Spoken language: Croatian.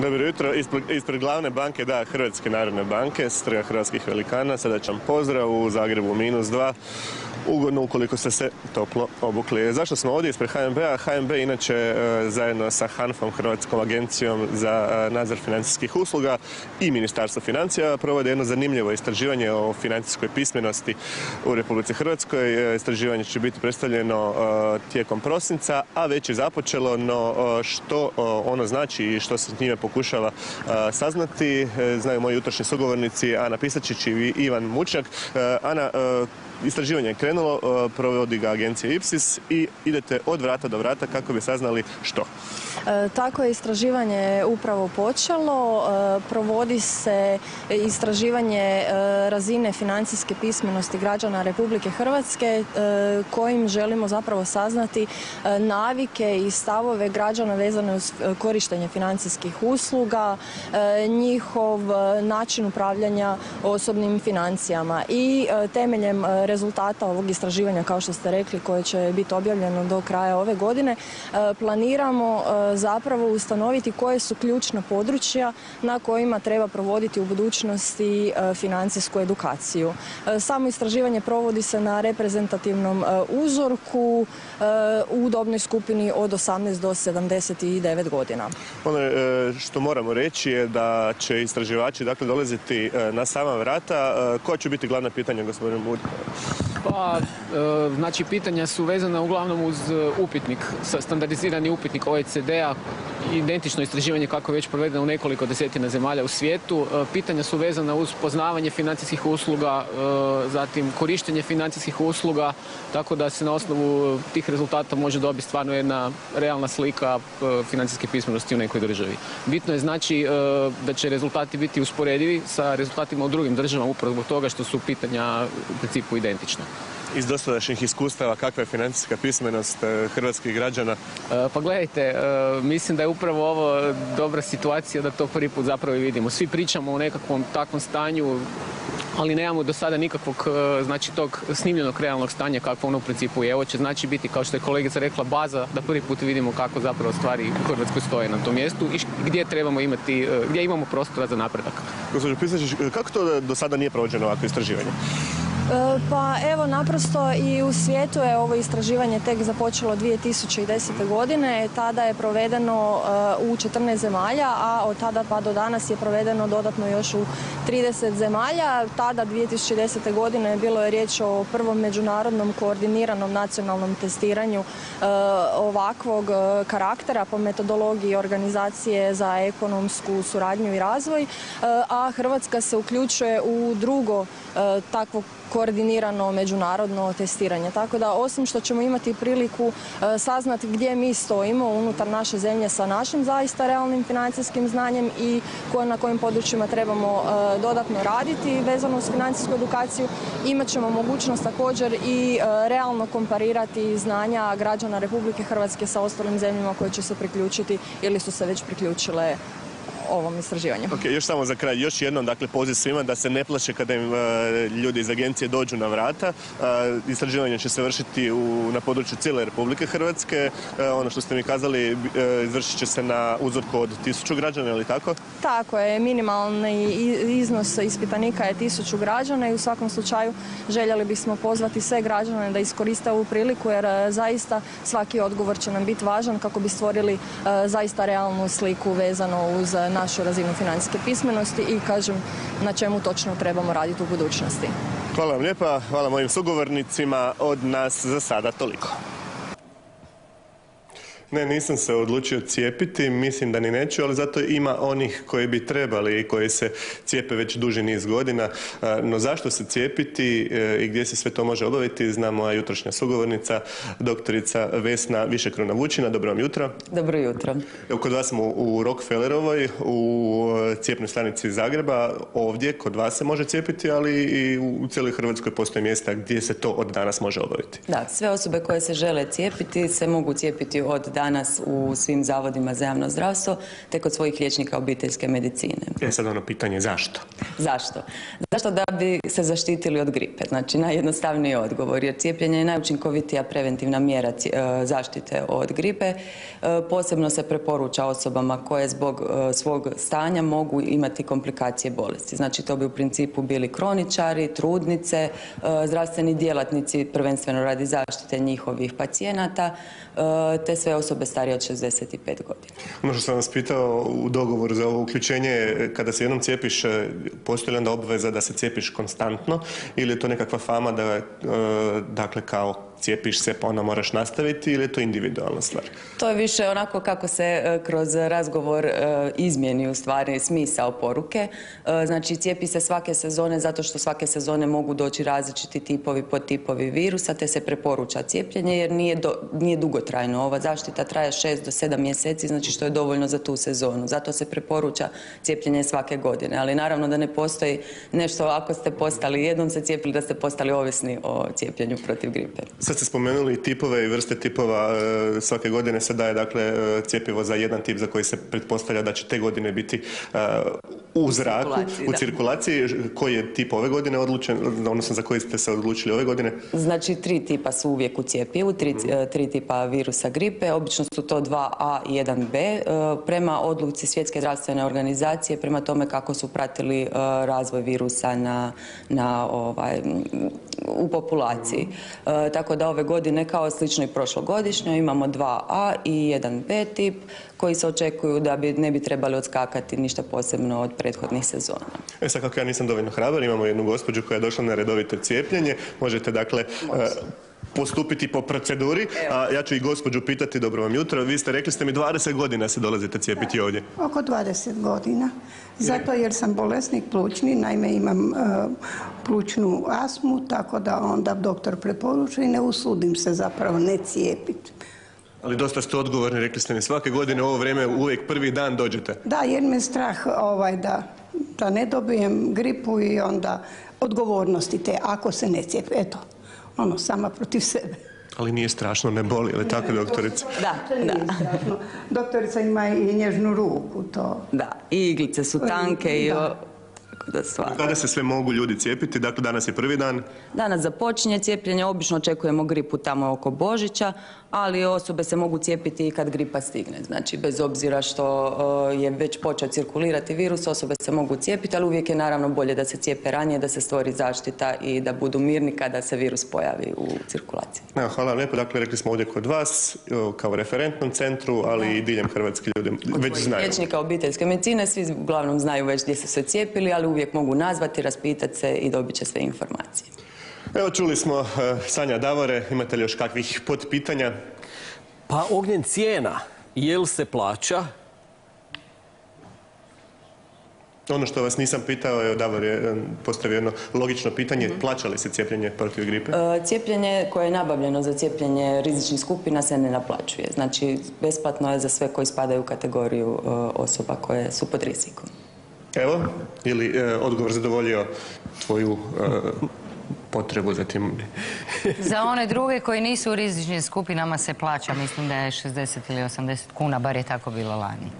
Dobro jutro, ispred, ispred glavne banke, da, Hrvatske narodne banke, strga hrvatskih velikana, sada ćam pozdrav u Zagrebu minus dva, ugodno ukoliko ste se toplo obukli. Zašto smo ovdje ispred HNB-a? HNB inače e, zajedno sa HANFom, Hrvatskom agencijom za e, nadzor financijskih usluga i Ministarstvo financija provode jedno zanimljivo istraživanje o financijskoj pismenosti u Republici Hrvatskoj. E, istraživanje će biti predstavljeno tijekom prosinca, a već je započelo, no što ono znači i što se s njime pokušava saznati, znaju moji jutrošnji sugovornici Ana Pisačić i Ivan Mučak. Ana, Istraživanje je krenulo, e, provodi ga agencija IPSIS i idete od vrata do vrata kako bi saznali što. E, tako je istraživanje upravo počelo. E, provodi se istraživanje razine financijske pismenosti građana Republike Hrvatske kojim želimo zapravo saznati navike i stavove građana vezane uz korištenje financijskih usluga, njihov način upravljanja osobnim financijama i temeljem rezultata ovog istraživanja, kao što ste rekli, koje će biti objavljeno do kraja ove godine, e, planiramo e, zapravo ustanoviti koje su ključna područja na kojima treba provoditi u budućnosti e, financijsku edukaciju. Samo istraživanje provodi se na reprezentativnom uzorku u dobnoj skupini od 18 do 79 godina. Ono što moramo reći je da će istraživači dakle dolaziti na sama vrata. Koja će biti glavna pitanja, gospodine pa, e, znači pitanja su vezana uglavnom uz e, upitnik, standardizirani upitnik OECD-a, identično istraživanje kako je već provedeno u nekoliko desetina zemalja u svijetu. E, pitanja su vezana uz poznavanje financijskih usluga, zatim korištenje financijskih usluga, tako da se na osnovu tih rezultata može dobiti stvarno jedna realna slika financijske pismenosti u nekoj državi. Bitno je znači da će rezultati biti usporedivi sa rezultatima u drugim državama upravo zbog toga što su pitanja u principu identična iz dosadašnjih iskustava kakva je financijska pismenost e, hrvatskih građana? E, pa gledajte, e, mislim da je upravo ovo dobra situacija da to prvi put zapravo i vidimo. Svi pričamo o nekakvom takvom stanju, ali nemamo do sada nikakvog znači tog snimljenog realnog stanja kakvo ono u principu je. Ovo će znači biti, kao što je kolegica rekla, baza da prvi put vidimo kako zapravo stvari u Hrvatskoj stoje na tom mjestu i gdje trebamo imati, gdje imamo prostora za napredak. Gospođo Pisačić, kako to do sada nije provođeno ovako istraživanje? E, pa evo naprosto i u svijetu je ovo istraživanje tek započelo 2010. godine. Tada je provedeno e, u 14 zemalja, a od tada pa do danas je provedeno dodatno još u 30 zemalja. Tada 2010. godine bilo je riječ o prvom međunarodnom koordiniranom nacionalnom testiranju e, ovakvog karaktera po metodologiji organizacije za ekonomsku suradnju i razvoj, a Hrvatska se uključuje u drugo takvo koordinirano međunarodno testiranje. Tako da osim što ćemo imati priliku e, saznati gdje mi stojimo unutar naše zemlje sa našim zaista realnim financijskim znanjem i na kojim područjima trebamo e, dodatno raditi vezano uz financijsku edukaciju, imat ćemo mogućnost također i e, realno komparirati znanja građana Republike Hrvatske sa ostalim zemljama koje će se priključiti ili su se već priključile ovom istraživanju. Ok, još samo za kraj, još jednom dakle poziv svima da se ne plaše kada im e, ljudi iz agencije dođu na vrata. E, istraživanje će se vršiti u, na području cijele Republike Hrvatske. E, ono što ste mi kazali izvršit će se na uzorku od tisuću građana, ili tako? Tako je, minimalni iznos ispitanika je tisuću građana i u svakom slučaju željeli bismo pozvati sve građane da iskoriste ovu priliku jer zaista svaki odgovor će nam biti važan kako bi stvorili zaista realnu sliku vezano uz našu razinu financijske pismenosti i kažem na čemu točno trebamo raditi u budućnosti. Hvala vam lijepa, hvala mojim sugovornicima, od nas za sada toliko. Ne, nisam se odlučio cijepiti, mislim da ni neću, ali zato ima onih koji bi trebali i koji se cijepe već duži niz godina. No zašto se cijepiti e, i gdje se sve to može obaviti, zna moja jutrošnja sugovornica, doktorica Vesna Višekruna Vučina. Dobro vam jutro. Dobro jutro. Evo, kod vas smo u Rockefellerovoj, u e, cijepnoj stanici Zagreba. Ovdje kod vas se može cijepiti, ali i u cijeloj Hrvatskoj postoje mjesta gdje se to od danas može obaviti. Da, sve osobe koje se žele cijepiti se mogu cijepiti od danas u svim zavodima za javno zdravstvo te kod svojih liječnika obiteljske medicine. E sad ono pitanje zašto? Zašto? Zašto? Da bi se zaštitili od gripe. Znači, najjednostavniji odgovor, jer cijepljenje je najučinkovitija preventivna mjera zaštite od gripe. Posebno se preporuča osobama koje zbog svog stanja mogu imati komplikacije bolesti. Znači, to bi u principu bili kroničari, trudnice, zdravstveni djelatnici, prvenstveno radi zaštite njihovih pacijenata, te sve osobe starije od 65 godina. Ono što sam vas pitao u dogovoru za ovo uključenje, kada se jednom cijepiš, postoji li onda obveza da se cijepiš konstantno ili je to nekakva fama da, dakle, kao cijepiš se pa onda moraš nastaviti ili je to individualna stvar? To je više onako kako se e, kroz razgovor e, izmjeni u stvari smisao poruke. E, znači cijepi se svake sezone zato što svake sezone mogu doći različiti tipovi, podtipovi virusa te se preporuča cijepljenje jer nije, do, nije dugotrajno. Ova zaštita traje 6 do 7 mjeseci, znači što je dovoljno za tu sezonu. Zato se preporuča cijepljenje svake godine. Ali naravno da ne postoji nešto ako ste postali, jednom se cijepili da ste postali ovisni o cijepljenju protiv gripe. Sad ste spomenuli tipove i vrste tipova. E, svake godine se daje dakle e, cjepivo za jedan tip za koji se pretpostavlja da će te godine biti e, u zraku, u cirkulaciji. Koji je tip ove godine odlučen, odnosno za koji ste se odlučili ove godine? Znači, tri tipa su uvijek u cijepivu, tri, tri tipa virusa gripe. Obično su to 2A i 1B. Prema odluci Svjetske zdravstvene organizacije, prema tome kako su pratili razvoj virusa na, na ovaj, u populaciji. Tako da ove godine kao slično i prošlogodišnjo imamo 2A i 1B tip koji se očekuju da bi, ne bi trebali odskakati ništa posebno od prethodnih sezona. E sad kako ja nisam dovoljno hrabar, imamo jednu gospođu koja je došla na redovito cijepljenje. Možete dakle postupiti po proceduri. A ja ću i gospođu pitati, dobro vam jutro, vi ste rekli ste mi 20 godina se dolazite cijepiti ovdje. Oko 20 godina. Zato jer sam bolesnik plućni, naime imam e, plućnu asmu, tako da onda doktor preporuča i ne usudim se zapravo ne cijepiti. Ali dosta ste odgovorni, rekli ste mi svake godine u ovo vrijeme uvijek prvi dan dođete. Da, jer me strah ovaj, da, da ne dobijem gripu i onda odgovornosti te ako se ne cijepi. Eto ono, sama protiv sebe. Ali nije strašno, ne boli, ali tako doktorica? Da, da. Doktorica ima i nježnu ruku, to. Da, i iglice su tanke i da Kada se sve mogu ljudi cijepiti? Dakle, danas je prvi dan. Danas započinje cijepljenje, obično očekujemo gripu tamo oko Božića, ali osobe se mogu cijepiti i kad gripa stigne. Znači, bez obzira što je već počeo cirkulirati virus, osobe se mogu cijepiti, ali uvijek je naravno bolje da se cijepe ranije, da se stvori zaštita i da budu mirni kada se virus pojavi u cirkulaciji. Evo, hvala vam lijepo. Dakle, rekli smo ovdje kod vas, kao referentnom centru, ali i diljem hrvatski ljudi već znaju. Liječnika obiteljske medicine, svi uglavnom znaju već gdje su se cijepili, ali uvijek mogu nazvati, raspitati se i dobit će sve informacije. Evo čuli smo e, Sanja Davore, imate li još kakvih potpitanja? Pa ognjen cijena, jel se plaća? Ono što vas nisam pitao, je Davor je e, postavio jedno logično pitanje, mm plaća li se cijepljenje protiv gripe? E, cijepljenje koje je nabavljeno za cijepljenje rizičnih skupina se ne naplaćuje. Znači, besplatno je za sve koji spadaju u kategoriju osoba koje su pod rizikom. Evo, ili e, odgovor zadovoljio tvoju e, potrebu za tim? za one druge koji nisu u rizičnim skupinama se plaća, mislim da je 60 ili 80 kuna, bar je tako bilo lani.